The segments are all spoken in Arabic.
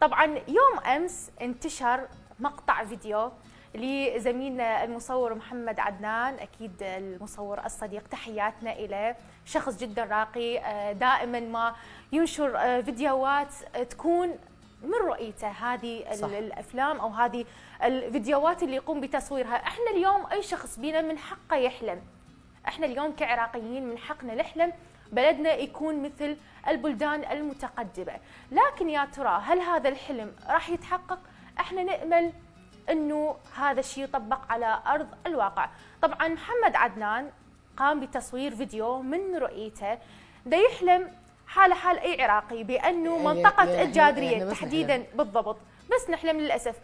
طبعا يوم أمس انتشر مقطع فيديو لزميلنا المصور محمد عدنان أكيد المصور الصديق تحياتنا إليه. شخص جدا راقي آه، دائما ما ينشر آه، فيديوهات تكون من رؤيته. هذه صح. الأفلام أو هذه الفيديوهات اللي يقوم بتصويرها. إحنا اليوم أي شخص بينا من حقه يحلم. إحنا اليوم كعراقيين من حقنا نحلم بلدنا يكون مثل البلدان المتقدمة. لكن يا ترى هل هذا الحلم راح يتحقق؟ إحنا نأمل إنه هذا الشيء يطبق على أرض الواقع. طبعا محمد عدنان قام بتصوير فيديو من رؤيته ده يحلم حال حال أي عراقي بأنه يعني منطقة يعني الجادرية يعني تحديدا. بالضبط. بس نحلم للأسف.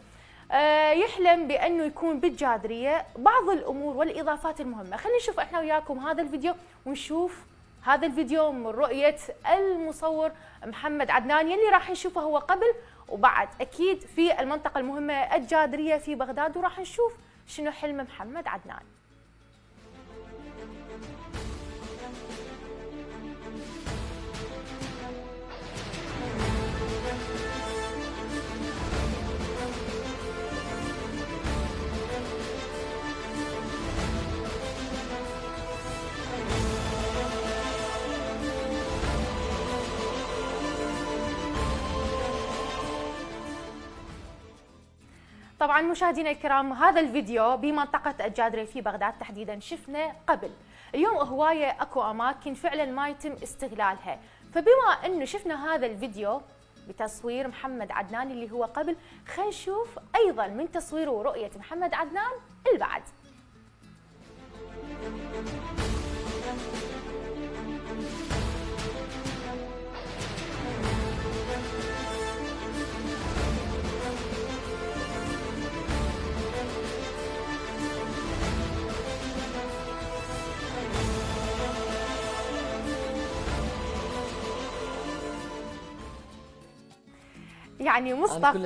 آه يحلم بأنه يكون بالجادرية بعض الأمور والإضافات المهمة. خلينا نشوف إحنا وياكم هذا الفيديو ونشوف هذا الفيديو من رؤية المصور محمد عدنان يلي راح نشوفه هو قبل وبعد. أكيد في المنطقة المهمة الجادرية في بغداد وراح نشوف شنو حلم محمد عدنان. طبعا مشاهدينا الكرام هذا الفيديو بمنطقة الجادري في بغداد تحديدا شفنا قبل. اليوم هواية أكو أماكن فعلا ما يتم استغلالها. فبما إنه شفنا هذا الفيديو بتصوير محمد عدنان اللي هو قبل خلينا نشوف أيضا من تصوير ورؤية محمد عدنان البعد. يعني مصطفى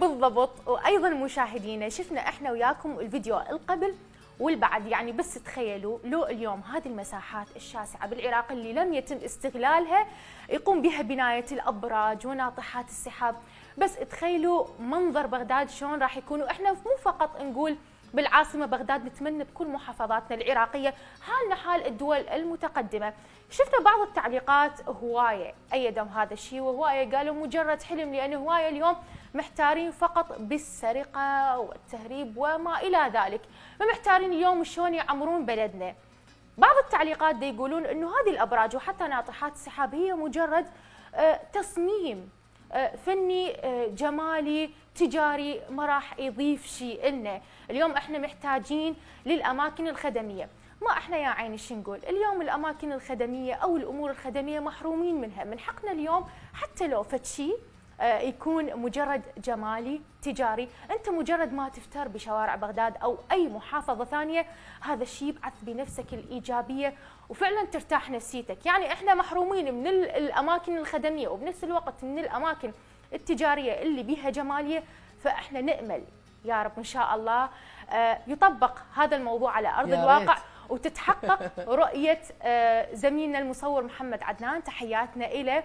بالضبط. وأيضا مشاهدينا شفنا إحنا وياكم الفيديو القبل والبعد. يعني بس تخيلوا لو اليوم هذه المساحات الشاسعة بالعراق اللي لم يتم استغلالها يقوم بها بناية الأبراج وناطحات السحاب. بس تخيلوا منظر بغداد شلون راح يكون وإحنا مو فقط نقول بالعاصمة بغداد نتمنى بكل محافظاتنا العراقية حالنا حال الدول المتقدمة. شفنا بعض التعليقات هواية أيدوا هذا الشيء وهواية قالوا مجرد حلم لأن هواية اليوم محتارين فقط بالسرقة والتهريب وما إلى ذلك. محتارين اليوم شلون يعمرون بلدنا. بعض التعليقات دي يقولون إنه هذه الأبراج وحتى ناطحات السحاب هي مجرد آه، تصميم. فني آه، جمالي تجاري ما راح يضيف شيء لنا اليوم إحنا محتاجين للأماكن الخدمية. ما إحنا يا عيني شو نقول؟ اليوم الأماكن الخدمية أو الأمور الخدمية محرومين منها. من حقنا اليوم حتى لو فد شيء آه، يكون مجرد جمالي تجاري. أنت مجرد ما تفتر بشوارع بغداد أو أي محافظة ثانية هذا الشيء يبعث بنفسك الإيجابية وفعلا ترتاح نفسيتك. يعني إحنا محرومين من الأماكن الخدمية وبنفس الوقت من الأماكن التجارية اللي بيها جمالية فإحنا نأمل يا رب إن شاء الله آه، يطبق هذا الموضوع على أرض الواقع. وتتحقق رؤية آه، زميلنا المصور محمد عدنان. تحياتنا له